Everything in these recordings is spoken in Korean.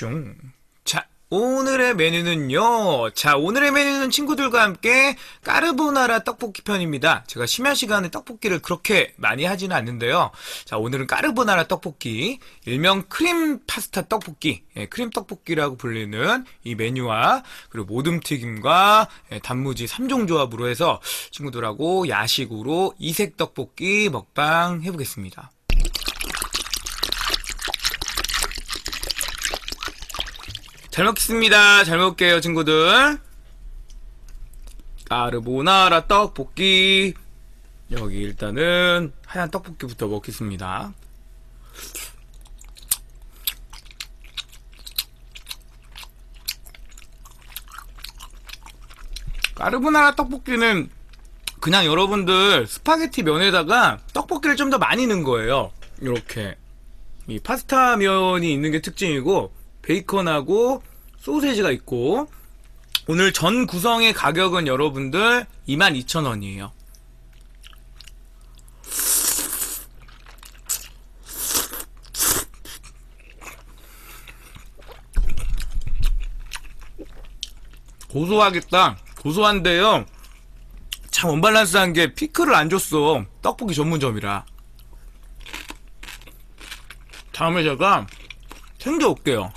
슝. 자, 오늘의 메뉴는요. 자, 오늘의 메뉴는 친구들과 함께 까르보나라 떡볶이 편입니다. 제가 심야 시간에 떡볶이를 그렇게 많이 하지는 않는데요. 자, 오늘은 까르보나라 떡볶이, 일명 크림 파스타 떡볶이, 예, 크림 떡볶이라고 불리는 이 메뉴와 그리고 모듬 튀김과 예, 단무지 3종 조합으로 해서 친구들하고 야식으로 이색 떡볶이 먹방 해보겠습니다. 잘 먹겠습니다. 잘 먹을게요, 친구들. 까르보나라 떡볶이. 여기 일단은 하얀 떡볶이부터 먹겠습니다. 까르보나라 떡볶이는 그냥 여러분들 스파게티 면에다가 떡볶이를 좀 더 많이 넣은 거예요. 이렇게. 이 파스타 면이 있는 게 특징이고 베이컨하고 소세지가 있고 오늘 전 구성의 가격은 여러분들 22,000원이에요. 고소하겠다. 고소한데요. 참 언밸런스한 게 피클을 안 줬어. 떡볶이 전문점이라. 다음에 제가 챙겨올게요.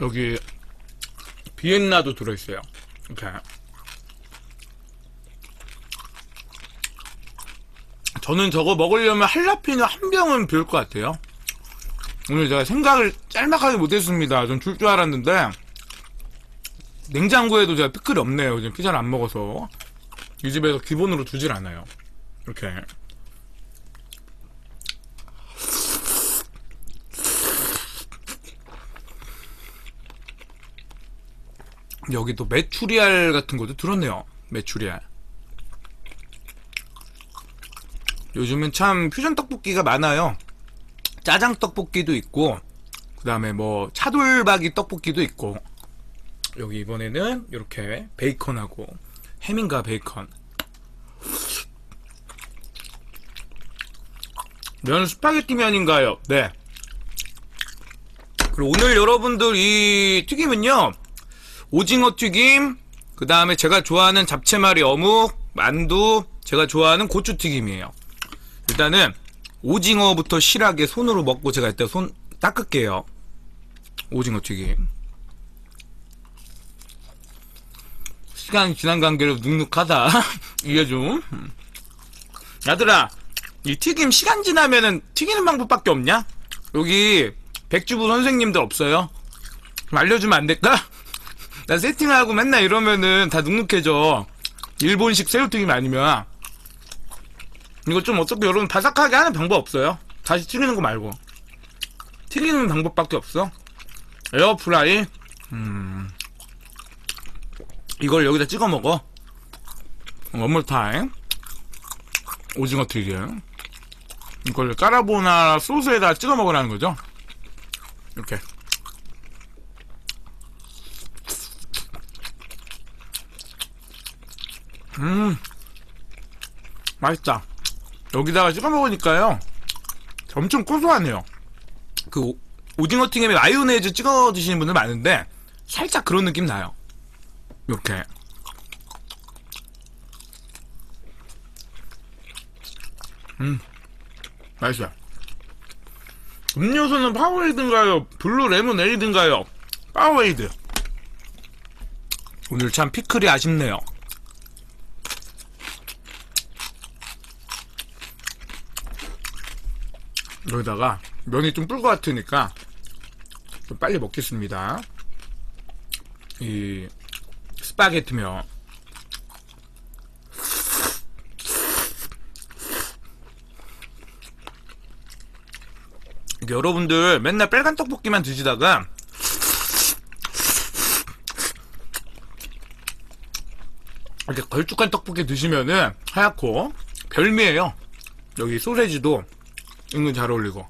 여기 비엔나도 들어있어요. 이렇게. 저는 저거 먹으려면 할라피뇨 한 병은 비울 것 같아요. 오늘 제가 생각을 짤막하게 못했습니다. 전 줄 줄 알았는데 냉장고에도 제가 피클이 없네요. 지금 피자를 안 먹어서 이 집에서 기본으로 주질 않아요. 이렇게. 여기 또 메추리알 같은 것도 들었네요. 메추리알. 요즘은 참 퓨전 떡볶이가 많아요. 짜장 떡볶이도 있고, 그 다음에 뭐 차돌박이 떡볶이도 있고, 여기 이번에는 이렇게 베이컨하고 햄인가 베이컨. 면 스파게티 면인가요? 네. 그리고 오늘 여러분들 이 튀김은요, 오징어 튀김, 그 다음에 제가 좋아하는 잡채말이 어묵, 만두, 제가 좋아하는 고추 튀김이에요. 일단은 오징어부터 실하게 손으로 먹고 제가 일단 손 닦을게요. 오징어 튀김. 시간이 지난 관계로 눅눅하다. 이게 좀. 야들아, 이 튀김 시간 지나면은 튀기는 방법밖에 없냐? 여기 백주부 선생님들 없어요? 좀 알려주면 안 될까? 나 세팅하고 맨날 이러면은 다 눅눅해져. 일본식 새우튀김 아니면. 이거 좀 어떻게 여러분 바삭하게 하는 방법 없어요? 다시 튀기는 거 말고. 튀기는 방법밖에 없어. 에어프라이. 음. 이걸 여기다 찍어 먹어. 원몰 타임. 오징어 튀김. 이걸 까라보나 소스에다 찍어 먹으라는 거죠. 이렇게. 음, 맛있다. 여기다가 찍어 먹으니까요. 엄청 고소하네요. 그 오- 오징어 튀김에 마요네즈 찍어 드시는 분들 많은데 살짝 그런 느낌 나요. 이렇게. 음, 맛있어요. 음료수는 파워에이드인가요? blue 레몬 에이드인가요? 파워에이드. 오늘 참 피클이 아쉽네요. 여기다가 면이 좀 불 것 같으니까 좀 빨리 먹겠습니다. 이 스파게티 면. 이게 여러분들 맨날 빨간 떡볶이만 드시다가 이렇게 걸쭉한 떡볶이 드시면은 하얗고 별미예요. 여기 소세지도 은근 잘 어울리고.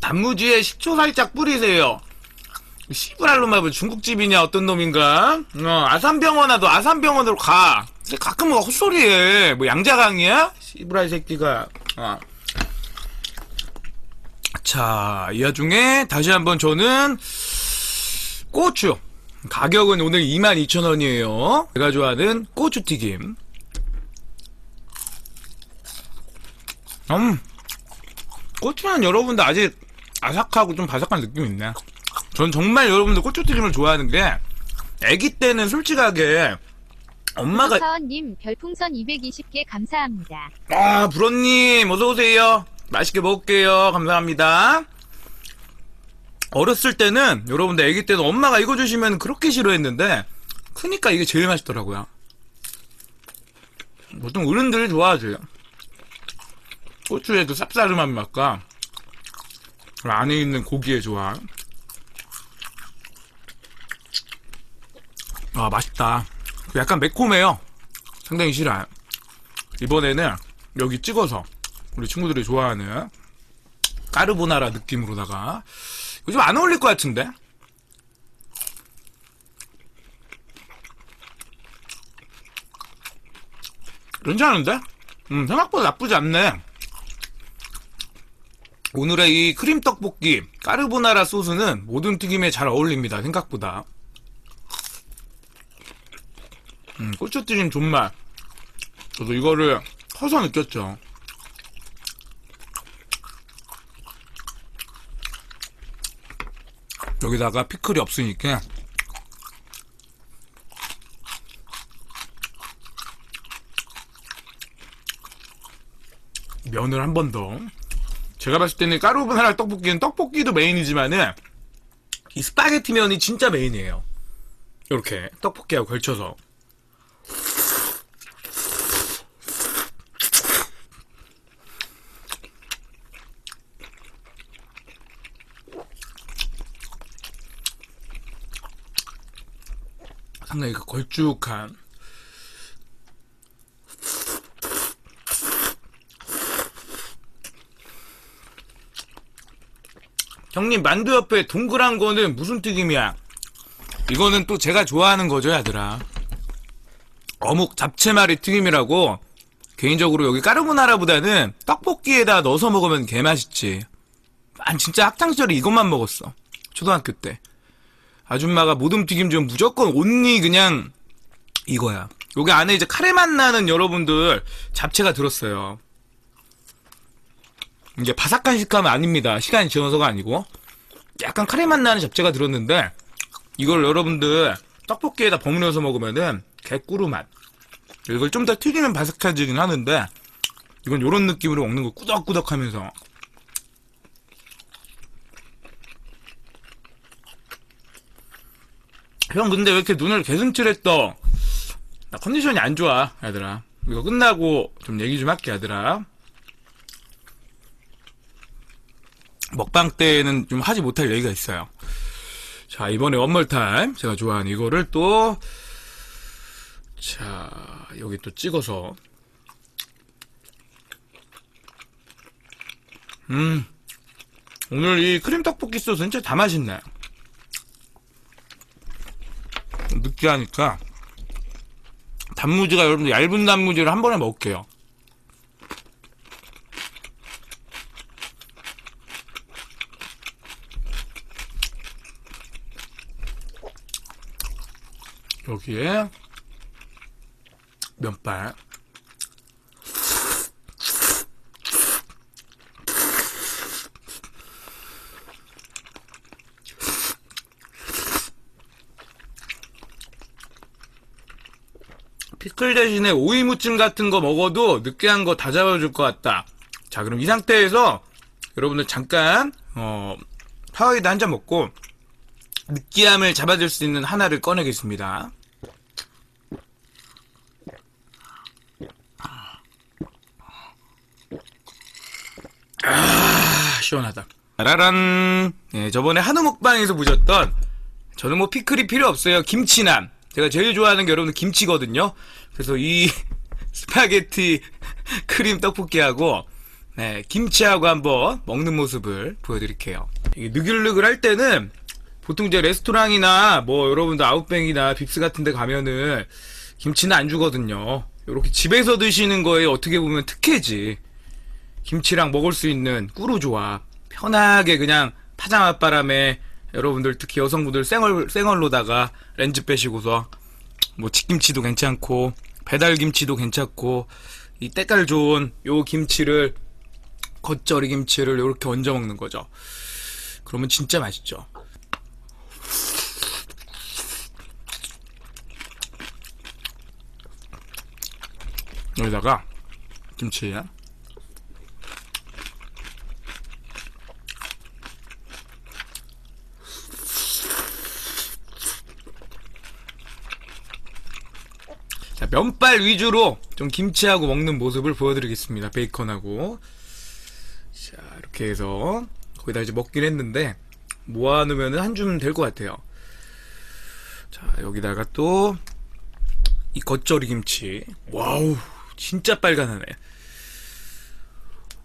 단무지에 식초 살짝 뿌리세요. 시브랄로마블 중국집이냐 어떤 놈인가? 어, 아산병원 와도 아산병원으로 가. 근데 가끔 뭐 헛소리해. 뭐 양자강이야? 씨브라이 새끼가. 아. 자, 이 와중에 다시 한번 저는 고추. 가격은 오늘 22,000원이에요. 제가 좋아하는 고추튀김. 음, 고추는 여러분들 아직 아삭하고 좀 바삭한 느낌이 있네. 전 정말 여러분들 고추튀김을 좋아하는 게, 아기 때는 솔직하게, 엄마가, 사원님 별풍선 220개 감사합니다. 아, 부러님, 어서오세요. 맛있게 먹을게요. 감사합니다. 어렸을 때는, 여러분들 아기 때는 엄마가 이거 주시면 그렇게 싫어했는데, 크니까 이게 제일 맛있더라고요. 보통 어른들이 좋아하지. 고추의 그 쌉싸름한 맛과, 그 안에 있는 고기의 조화. 아, 맛있다. 약간 매콤해요. 상당히 싫어요. 이번에는 여기 찍어서 우리 친구들이 좋아하는 까르보나라 느낌으로다가 요즘 안 어울릴 것 같은데? 괜찮은데? 음, 생각보다 나쁘지 않네. 오늘의 이 크림 떡볶이 까르보나라 소스는 모든 튀김에 잘 어울립니다. 생각보다. 음, 고추튀김 존맛. 저도 이거를 커서 느꼈죠. 여기다가 피클이 없으니까 면을 한 번 더. 제가 봤을 때는 까르보나라 떡볶이는 떡볶이도 메인이지만은 이 스파게티 면이 진짜 메인이에요. 이렇게 떡볶이하고 걸쳐서. 상당히 그 걸쭉한 형님 만두 옆에 동그란 거는 무슨 튀김이야? 이거는 또 제가 좋아하는 거죠, 야들아. 어묵 잡채말이 튀김이라고 개인적으로 여기 까르보나라보다는 떡볶이에다 넣어서 먹으면 개맛있지. 난 진짜 학창 시절에 이것만 먹었어. 초등학교 때. 아줌마가 모듬 튀김 좀 무조건 온니 그냥 이거야. 여기 안에 이제 카레 맛 나는 여러분들 잡채가 들었어요. 이게 바삭한 식감은 아닙니다. 시간이 지나서가 아니고 약간 카레 맛 나는 잡채가 들었는데 이걸 여러분들 떡볶이에다 버무려서 먹으면은 개꾸루 맛. 이걸 좀 더 튀기면 바삭해지긴 하는데 이건 요런 느낌으로 먹는 거 꾸덕꾸덕 하면서 형 근데 왜 이렇게 눈을 개슴츠레 떠? 나 컨디션이 안 좋아 얘들아 이거 끝나고 좀 얘기 좀 할게 얘들아 먹방 때는 좀 하지 못할 얘기가 있어요 자 이번에 원멀타임 제가 좋아하는 이거를 또 자, 여기 또 찍어서. 음. 오늘 이 크림 떡볶이 소스 진짜 다 맛있네. 느끼하니까. 단무지가 여러분들 얇은 단무지를 한 번에 먹을게요. 여기에 면발. 피클 대신에 오이 무침 같은 거 먹어도 느끼한 거 다 잡아줄 것 같다. 자, 그럼 이 상태에서 여러분들 잠깐, 어, 파워에이드 한 잔 먹고 느끼함을 잡아줄 수 있는 하나를 꺼내겠습니다. 시원하다. 라란. 예, 저번에 한우 먹방에서 보셨던, 저는 뭐 피클이 필요 없어요. 김치남. 제가 제일 좋아하는 게 여러분들 김치거든요. 그래서 이 스파게티 크림 떡볶이하고, 네, 김치하고 한번 먹는 모습을 보여드릴게요. 이게 느글느글 할 때는, 보통 이제 레스토랑이나 뭐 여러분들 아웃백이나 빕스 같은 데 가면은 김치는 안 주거든요. 이렇게 집에서 드시는 거에 어떻게 보면 특혜지. 김치랑 먹을 수 있는 꿀 조합. 편하게 그냥 파장압 바람에 여러분들 특히 여성분들 생얼, 생얼로다가 렌즈 빼시고서 뭐 치김치도 괜찮고 배달 김치도 괜찮고 이 때깔 좋은 요 김치를 겉절이 김치를 이렇게 얹어 먹는 거죠. 그러면 진짜 맛있죠. 여기다가 김치야. 자, 면발 위주로 좀 김치하고 먹는 모습을 보여드리겠습니다. 베이컨하고. 자, 이렇게 해서 거기다 이제 먹긴 했는데 모아놓으면 한 줌 될 것 같아요. 자, 여기다가 또 이 겉절이 김치. 와우, 진짜 빨간하네.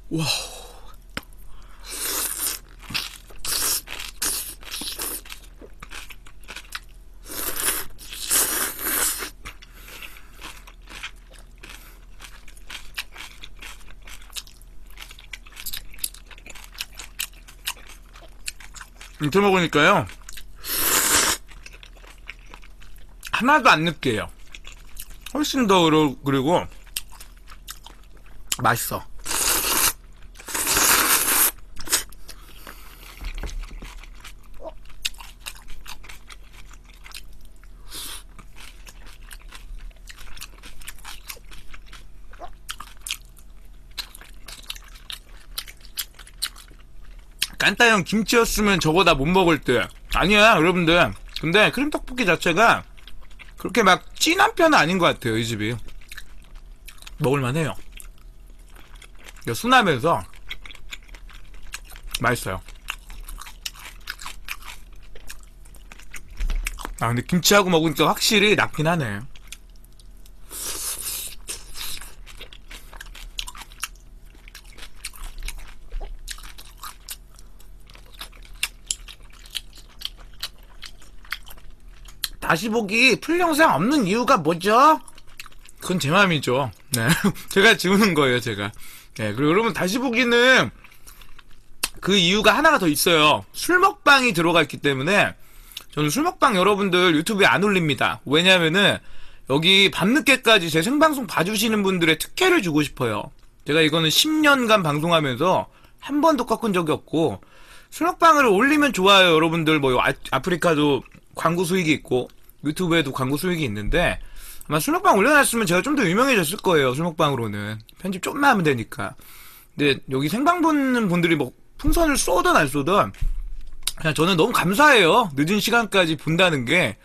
와우. 이렇게 먹으니까요. 하나도 안 느끼해요. 훨씬 더 그리고 맛있어. 깐따형 김치였으면 저거 다 못 먹을 듯. 아니야, 여러분들. 근데 크림 떡볶이 자체가 그렇게 막 진한 편은 아닌 것 같아요, 이 집이. 먹을만 해요. 이거 순하면서 맛있어요. 아, 근데 김치하고 먹으니까 확실히 낫긴 하네. 다시 보기 풀 영상 없는 이유가 뭐죠? 그건 제 마음이죠. 네. 제가 지우는 거예요, 제가. 네. 그리고 여러분 다시 보기는 그 이유가 하나가 더 있어요. 술 먹방이 들어가 있기 때문에 저는 술 먹방 여러분들 유튜브에 안 올립니다. 왜냐면은 여기 밤늦게까지 제 생방송 봐주시는 분들의 특혜를 주고 싶어요. 제가 이거는 10년간 방송하면서 한 번도 꺾은 적이 없고 술 먹방을 올리면 좋아요, 여러분들. 뭐 아, 아프리카도 광고 수익이 있고 유튜브에도 광고 수익이 있는데 아마 술 먹방 올려놨으면 제가 좀 더 유명해졌을 거예요. 술 먹방으로는 편집 좀만 하면 되니까. 근데 여기 생방 보는 분들이 뭐 풍선을 쏘든 안 쏘든 그냥 저는 너무 감사해요. 늦은 시간까지 본다는 게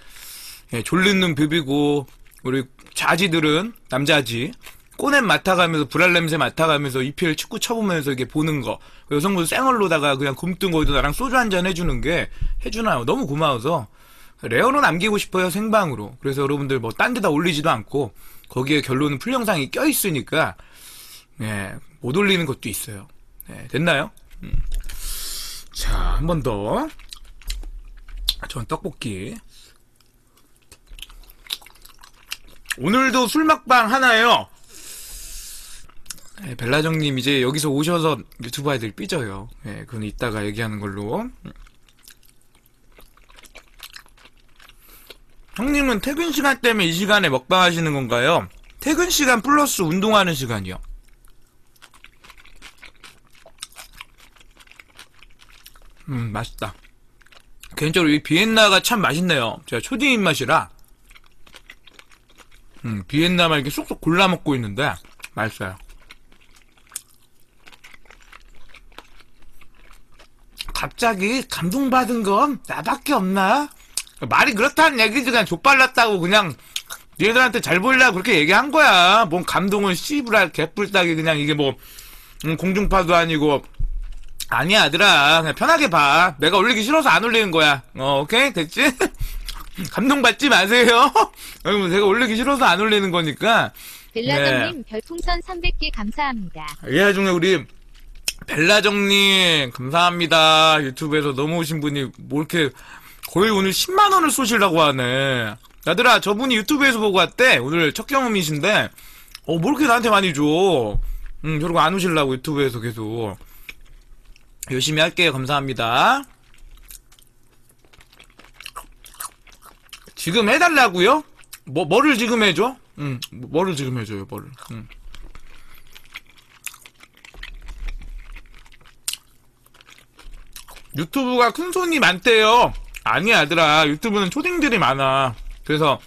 예, 눈 비비고 우리 자지들은 남자지 꼬냄 맡아가면서 불알 냄새 맡아가면서 이필 축구 쳐보면서 이게 보는 거 여성분 쌩얼로다가 그냥 굼뜬 거에도 나랑 소주 한 잔 해주는 게 해주나요? 너무 고마워서 레어로 남기고 싶어요 생방으로 그래서 여러분들 뭐 딴 데다 올리지도 않고 거기에 결론은 풀 영상이 껴 있으니까 예, 못 올리는 것도 있어요 네, 됐나요? 음. 자, 한 번 더. 전 떡볶이. 오늘도 술 먹방 하나요. 예, 벨라정님 이제 여기서 오셔서 유튜브 아이들 삐져요. 예, 그건 이따가 얘기하는 걸로. 형님은 퇴근 시간 때문에 이 시간에 먹방 하시는 건가요? 퇴근 시간 플러스 운동하는 시간이요. 음, 맛있다. 개인적으로 이 비엔나가 참 맛있네요. 제가 초딩 입맛이라. 음, 비엔나만 이렇게 쏙쏙 골라 먹고 있는데, 맛있어요. 갑자기 감동받은 건 나밖에 없나? 말이 그렇다는 얘기지, 그냥 족발랐다고 그냥, 얘들한테 잘 보이려고 그렇게 얘기한 거야. 뭔 감동은 씨부랄 개뿔따기 그냥 이게 뭐, 음, 공중파도 아니고, 아니야, 아들아. 그냥 편하게 봐. 내가 올리기 싫어서 안 올리는 거야. 어, 오케이? 됐지? 감동 받지 마세요. 여러분, 제가 올리기 싫어서 안 올리는 거니까. 벨라정님 별풍선 300개 감사합니다. 예, 중에 우리, 벨라정님, 감사합니다. 유튜브에서 넘어오신 분이, 뭐 이렇게, 거의 오늘 10만원을 쏘시려고 하네. 아들아, 저분이 유튜브에서 보고 왔대. 오늘 첫 경험이신데, 어, 뭐 이렇게 나한테 많이 줘? 음, 저러고 안 오실라고 유튜브에서 계속. 열심히 할게요. 감사합니다. 지금 해달라고요? 뭐, 뭐를 지금 해줘? 응, 뭐- 뭐를 지금 해줘요, 뭐를. 응. 유튜브가 큰 손이 많대요. 아니야, 얘들아. 유튜브는 초딩들이 많아. 그래서,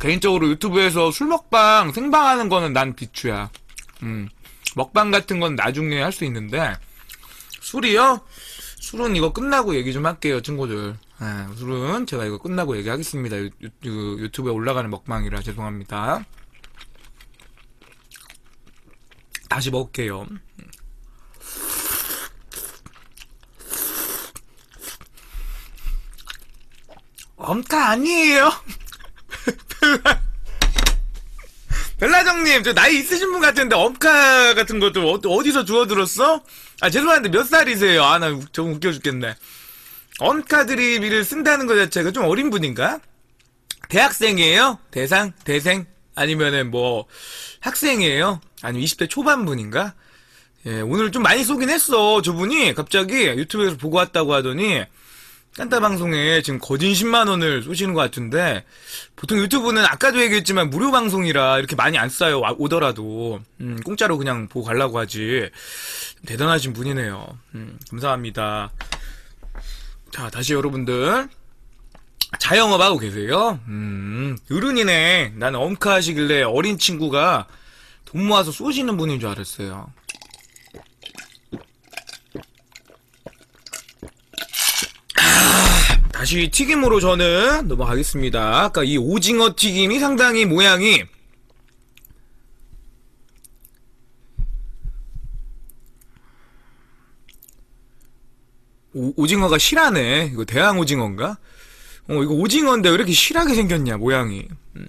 개인적으로 유튜브에서 술 먹방, 생방하는 거는 난 비추야. 음. 먹방 같은 건 나중에 할 수 있는데, 술이요? 술은 이거 끝나고 얘기 좀 할게요, 친구들. 예, 술은 제가 이거 끝나고 얘기하겠습니다. 유, 유, 유튜브에 올라가는 먹방이라 죄송합니다. 다시 먹을게요. 엄카 아니에요. 벨라정님, 저 나이 있으신 분 같은데 엄카 같은 것도 어- 어디서 주워 들었어? 아 죄송한데 몇 살이세요? 아 나 좀 웃겨 죽겠네. 엄카 드립을 쓴다는 것 자체가 좀 어린 분인가? 대학생이에요? 대상? 대생? 아니면은 뭐 학생이에요? 아니면 20대 초반분인가? 예, 오늘 좀 많이 쏘긴 했어. 저분이 갑자기 유튜브에서 보고 왔다고 하더니 깐따 방송에 지금 거진 10만 원을 쏘시는 것 같은데 보통 유튜브는 아까도 얘기했지만 무료 방송이라 이렇게 많이 안 와- 오더라도. 음, 공짜로 그냥 보고 가려고 하지. 대단하신 분이네요. 음, 감사합니다. 자 다시 여러분들. 자영업 하고 계세요? 음 어른이네. 나는 엄카 하시길래 어린 친구가 돈 모아서 쏘시는 분인 줄 알았어요 다시 튀김으로 저는 넘어가겠습니다. 아까 이 오징어 튀김이 상당히 모양이 오, 징어가 실하네. 이거 대왕 오징어인가? 어, 이거 오징어인데 왜 이렇게 실하게 생겼냐, 모양이. 음.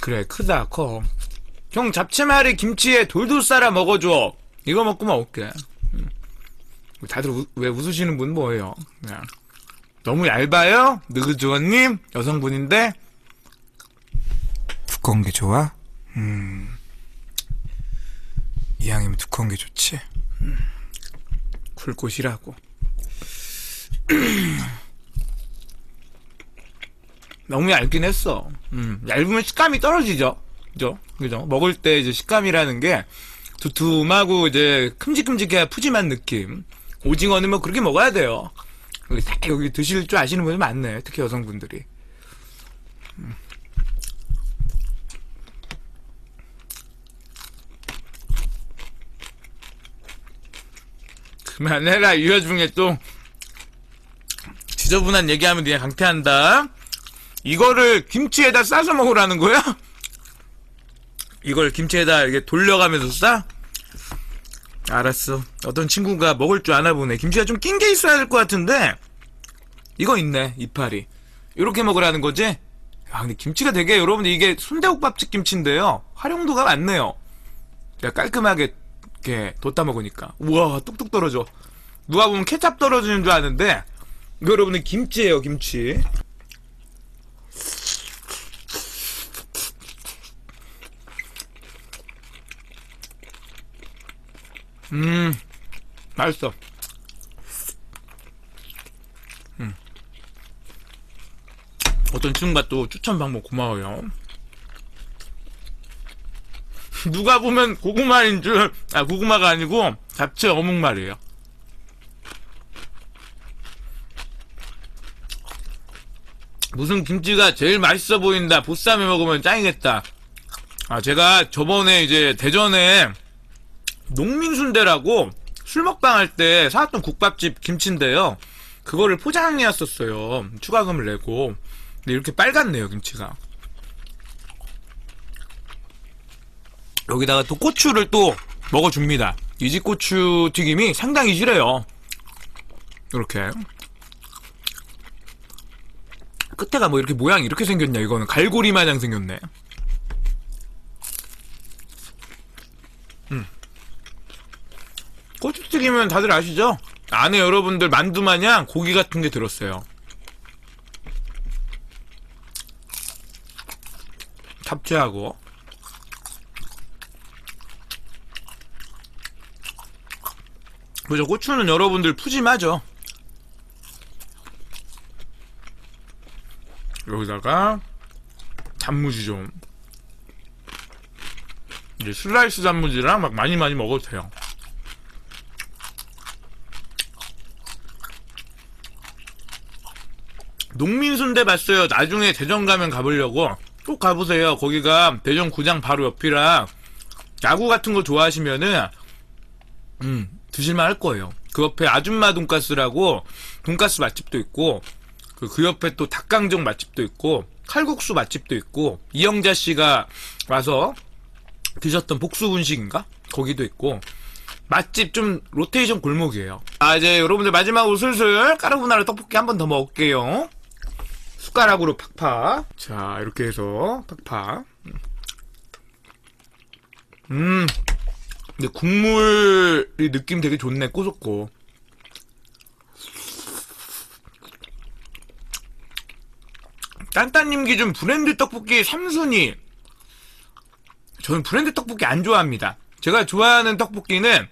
그래, 크다, 커. 형, 잡채말이 김치에 돌돌 쌀아 먹어줘. 이거 먹고만 올게. 음. 다들 우- 왜 웃으시는 분 뭐예요? 그냥. 너무 얇아요? 느그주원님? 여성분인데? 두꺼운 게 좋아? 음. 이왕이면 두꺼운 게 좋지. 음. 굴꽃이라고. 너무 얇긴 했어. 음, 얇으면 식감이 떨어지죠. 그죠? 그죠? 먹을 때 이제 식감이라는 게 두툼하고 이제 큼직큼직해야 푸짐한 느낌. 오징어는 뭐 그렇게 먹어야 돼요. 여기 딱 여기 드실 줄 아시는 분이 많네. 특히 여성분들이. 음. 그만해라. 이 와중에 또 지저분한 얘기하면 그냥 강퇴한다. 이거를 김치에다 싸서 먹으라는 거야? 이걸 김치에다 이렇게 돌려가면서 싸? 알았어. 어떤 친구가 먹을 줄 아나 보네. 김치가 좀 낀 게 있어야 될 것 같은데. 이거 있네, 이파리. 이렇게 먹으라는 거지? 아, 근데 김치가 되게, 여러분들 이게 순대국밥집 김치인데요. 활용도가 많네요. 깔끔하게, 이렇게 뒀다 먹으니까. 우와, 뚝뚝 떨어져. 누가 보면 케찹 떨어지는 줄 아는데, 여러분들 김치예요, 김치. 음, 맛있어. 음. 어떤 친구가 또 추천 방법 고마워요. 누가 보면 고구마인 줄, 아, 고구마가 아니고 잡채 어묵 말이에요. 무슨 김치가 제일 맛있어 보인다. 보쌈에 먹으면 짱이겠다. 아, 제가 저번에 이제 대전에 농민순대라고 술 먹방 할 때 사왔던 국밥집 김치인데요. 그거를 포장해 왔었어요. 추가금을 내고. 근데 이렇게 빨갛네요, 김치가. 여기다가 또 고추를 또 먹어줍니다. 이 집 고추 튀김이 상당히 실해요. 이렇게. 끝에가 뭐 이렇게 모양이 이렇게 생겼냐, 이거는. 갈고리 마냥 생겼네. 고추튀김은 다들 아시죠? 안에 여러분들 만두 마냥 고기 같은 게 들었어요. 탑재하고. 그죠 고추는 여러분들 푸짐하죠 여기다가 단무지 좀 이제 슬라이스 단무지랑 막 많이 많이 먹어도 돼요 농민순대 봤어요. 나중에 대전 가면 가보려고. 꼭 가보세요. 거기가 대전 구장 바로 옆이라 야구 같은 거 좋아하시면은 음 드실만 할 거예요. 그 옆에 아줌마 돈가스라고 돈가스 맛집도 있고 그, 그 옆에 또 닭강정 맛집도 있고 칼국수 맛집도 있고 이영자 씨가 와서 드셨던 복수 분식인가 거기도 있고 맛집 좀 로테이션 골목이에요. 아 이제 여러분들 마지막으로 슬슬 까르보나라 떡볶이 한 번 더 먹을게요. 숟가락으로 팍팍. 자 이렇게 해서 팍팍. 음. 근데 국물이 느낌 되게 좋네 꼬숩고. 딴딴님 기준 브랜드 떡볶이 3순위. 저는 브랜드 떡볶이 안 좋아합니다. 제가 좋아하는 떡볶이는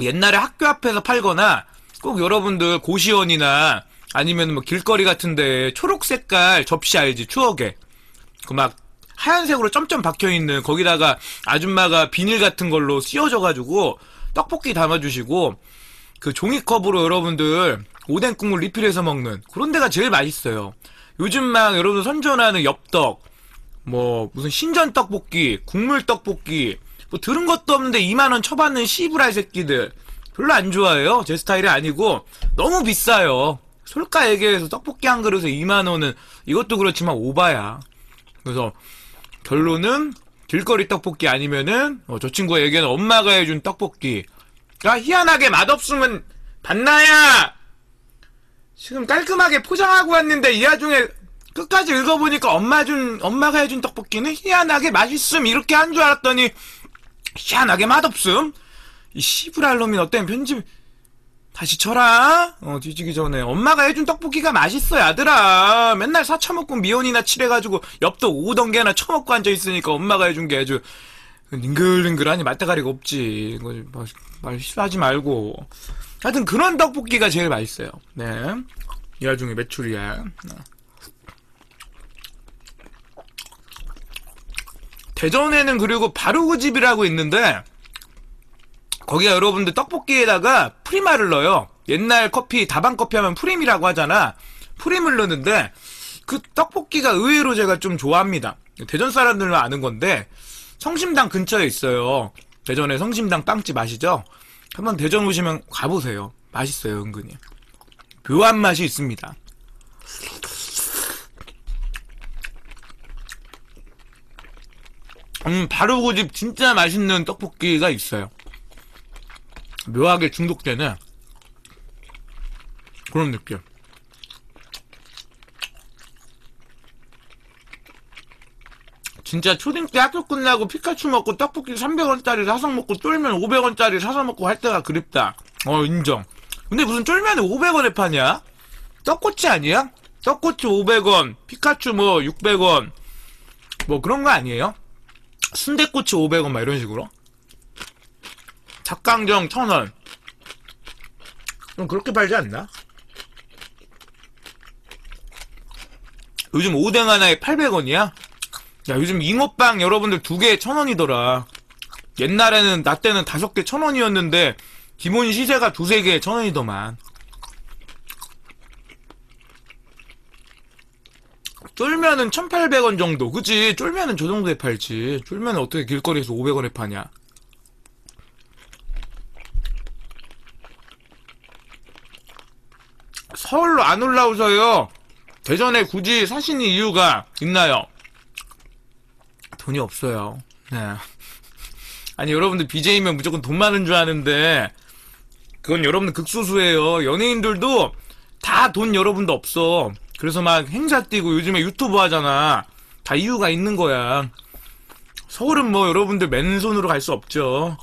옛날에 학교 앞에서 팔거나 꼭 여러분들 고시원이나 아니면 뭐 길거리 같은데 초록 색깔 접시 알지 추억에 그 막 하얀색으로 점점 박혀 있는 거기다가 아줌마가 비닐 같은 걸로 씌워져 가지고 떡볶이 담아주시고 그 종이컵으로 여러분들 오뎅 국물 리필해서 먹는 그런 데가 제일 맛있어요. 요즘 막 여러분 선전하는 엽떡 뭐 무슨 신전 떡볶이, 국물 떡볶이 뭐 들은 것도 없는데 2만 원 쳐받는 시브라이 새끼들 별로 안 좋아해요. 제 스타일이 아니고 너무 비싸요. 솔가 얘기해서 떡볶이 한 그릇에 2만 원은 이것도 그렇지만 오바야. 그래서 결론은 길거리 떡볶이 아니면은 어, 저 친구가 얘기하는 엄마가 해준 떡볶이. 야 희한하게 맛없으면 반나야. 지금 깔끔하게 포장하고 왔는데 이 와중에 끝까지 읽어보니까 엄마 준 엄마가 해준 떡볶이는 희한하게 맛있음 이렇게 한 줄 알았더니 희한하게 맛없음. 이 시브랄 놈이 너 때문에 편집 다시 쳐라. 어 뒤지기 전에 엄마가 해준 떡볶이가 맛있어 야들아. 맨날 사쳐먹고 미연이나 칠해가지고 엽떡 오던 게나 처먹고 앉아 있으니까 엄마가 해준 게 아주 링글링글하니 맛대가리가 없지. 이거 말, 말 싫어하지 말고. 하여튼 그런 떡볶이가 제일 맛있어요. 네. 이 와중에 메추리알. 네. 대전에는 그리고 바르고 집이라고 있는데 거기가 여러분들 떡볶이에다가 프리마를 넣어요. 옛날 커피 다방 커피 하면 프림이라고 하잖아. 프림을 넣는데 그 떡볶이가 의외로 제가 좀 좋아합니다. 대전 사람들은 아는 건데 성심당 근처에 있어요. 대전에 성심당 빵집 아시죠? 한번 대전 오시면 가보세요. 맛있어요, 은근히. 묘한 맛이 있습니다. 음, 바로 그집 진짜 맛있는 떡볶이가 있어요. 묘하게 중독되는 그런 느낌. 진짜 초딩 때 학교 끝나고 피카츄 먹고 떡볶이 300원짜리 사서 먹고 쫄면 500원짜리 사서 먹고 할 때가 그립다. 어, 인정. 근데 무슨 쫄면을 500원에 파냐? 떡꼬치 아니야? 떡꼬치 500원, 피카츄 뭐 600원, 뭐 그런 거 아니에요? 순대꼬치 500원 막 이런 식으로? 닭강정 1000원. 좀 그렇게 팔지 않나? 요즘 오뎅 하나에 800원이야? 야, 요즘 잉어빵 여러분들 두 개에 1000원이더라. 옛날에는, 나 때는 다섯 개 1000원이었는데, 기본 시세가 두세 개에 1000원이더만. 쫄면은 1800원 정도. 그치? 쫄면은 저 정도에 팔지. 쫄면은 어떻게 길거리에서 500원에 파냐? 서울로 안 올라오셔요. 대전에 굳이 사시는 이유가 있나요? 돈이 없어요. 네. 아니, 여러분들 BJ면 무조건 돈 많은 줄 아는데, 그건 여러분들 극소수예요. 연예인들도 다 돈 여러분도 없어. 그래서 막 행사 뛰고 요즘에 유튜브 하잖아. 다 이유가 있는 거야. 서울은 뭐 여러분들 맨손으로 갈 수 없죠.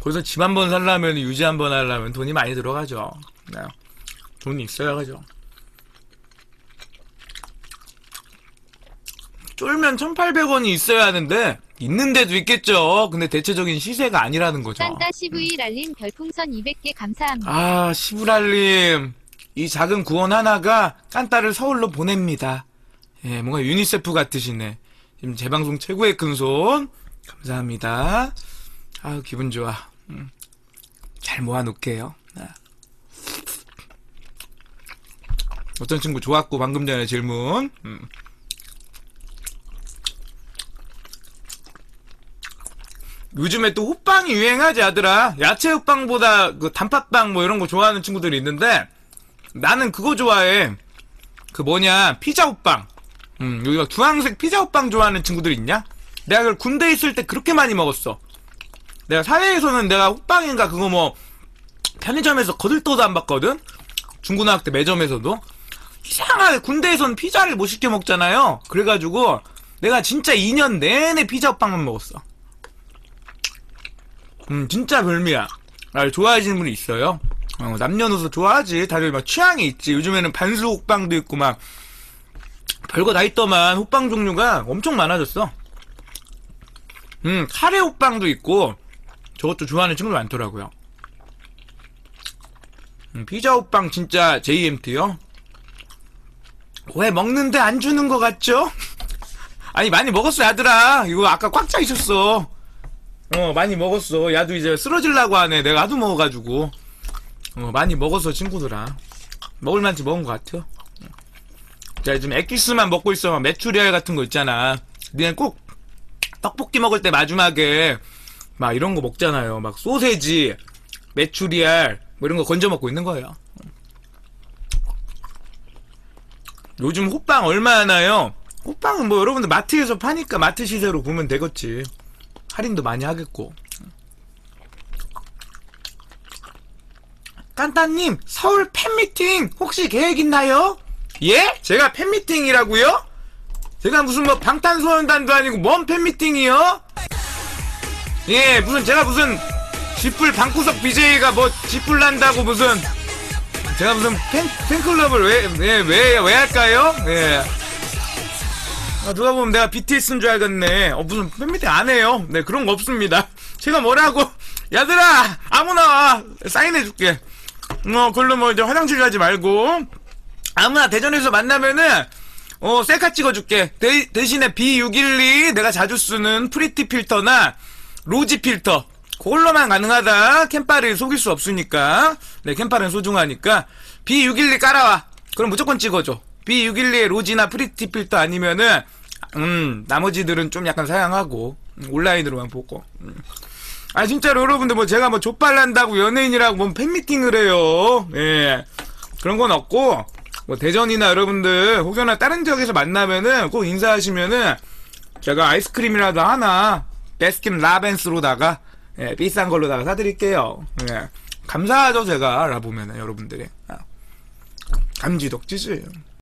거기서 집 한 번 살려면 유지 한 번 하려면 돈이 많이 들어가죠. 네. 돈이 있어야 하죠. 쫄면 1,800원이 있어야 하는데 있는 데도 있겠죠. 근데 대체적인 시세가 아니라는 거죠. 딴따 CV 랄님 별풍선 200개 감사합니다. 아, 시부랄님. 이 작은 구원 하나가 깐따를 서울로 보냅니다. 예, 뭔가 유니세프 같으시네. 지금 제 방송 최고의 큰 손. 감사합니다. 아유, 기분 좋아. 음. 잘 모아놓을게요. 아. 어떤 친구 좋았고, 방금 전에 질문. 음. 요즘에 또 호빵이 유행하지 아들아. 야채 호빵보다 그 단팥빵 뭐 이런 거 좋아하는 친구들이 있는데 나는 그거 좋아해. 그 뭐냐 피자 호빵. 음 여기 막 주황색 피자 호빵 좋아하는 친구들 있냐? 내가 그걸 군대 있을 때 그렇게 많이 먹었어. 내가 사회에서는 내가 호빵인가 그거 뭐 편의점에서 거들떠도 안 봤거든? 중고등학교 때 매점에서도 이상하게 군대에서는 피자를 못 시켜 먹잖아요 그래가지고 내가 진짜 2년 내내 피자 호빵만 먹었어 음, 진짜 별미야. 아, 좋아하시는 분이 있어요? 어, 남녀노소 좋아하지. 다들 막 취향이 있지. 요즘에는 반수 호빵도 있고 막, 별거 다 있더만 호빵 종류가 엄청 많아졌어. 음, 카레 호빵도 있고, 저것도 좋아하는 친구들 많더라고요. 음, 피자 호빵 진짜 JMT요? 왜 먹는데 안 주는 것 같죠? 아니, 많이 먹었어, 야들아. 이거 아까 꽉 차 있었어. 어, 많이 먹었어. 야도 이제 쓰러질라고 하네. 내가 하도 먹어가지고. 어, 많이 먹었어, 친구들아. 먹을만치 먹은 것 같아. 자, 요즘 엑기스만 먹고 있어. 막 메추리알 같은 거 있잖아. 니네 꼭 떡볶이 먹을 때 마지막에 막 이런 거 먹잖아요. 막 소세지, 메추리알, 뭐 이런 거 건져 먹고 있는 거예요. 요즘 호빵 얼마 하나요? 호빵은 뭐 여러분들 마트에서 파니까 마트 시세로 보면 되겠지. 할인도 많이 하겠고. 깐따님, 서울 팬미팅 혹시 계획 있나요? 예? 제가 팬미팅이라고요? 제가 무슨 뭐 방탄소년단도 아니고 뭔 팬미팅이요? 예, 무슨 제가 무슨 쥐뿔 방구석 BJ가 뭐 쥐뿔 난다고 무슨 제가 무슨 팬, 팬클럽을 왜, 왜, 왜, 왜 할까요? 예. 아, 누가 보면 내가 BTS인 줄 알겠네. 어, 무슨 팬미팅 안 해요. 네, 그런 거 없습니다. 제가 뭐라고. 야들아! 아무나 와! 사인해줄게. 어, 그걸로 뭐 이제 화장실 가지 말고. 아무나 대전에서 만나면은, 어, 셀카 찍어줄게. 대, 대신에 B612 내가 자주 쓰는 pretty 필터나 rosy 필터. 그걸로만 가능하다. 캠빨을 속일 수 없으니까. 네, 캠빨은 소중하니까. B612 깔아와. 그럼 무조건 찍어줘. B612의 rosy나 pretty 필터 아니면은, 음, 나머지들은 좀 약간 사양하고, 음, 온라인으로만 보고. 음. 아, 진짜로 여러분들 뭐 제가 뭐 족발난다고 연예인이라고 뭐 팬미팅을 해요. 예. 그런 건 없고, 뭐 대전이나 여러분들 혹여나 다른 지역에서 만나면은 꼭 인사하시면은 제가 아이스크림이라도 하나 베스킨 라벤스로다가 예, 비싼 걸로다가 사드릴게요. 예. 감사하죠 제가 알아보면은 여러분들이 아, 감지덕지지.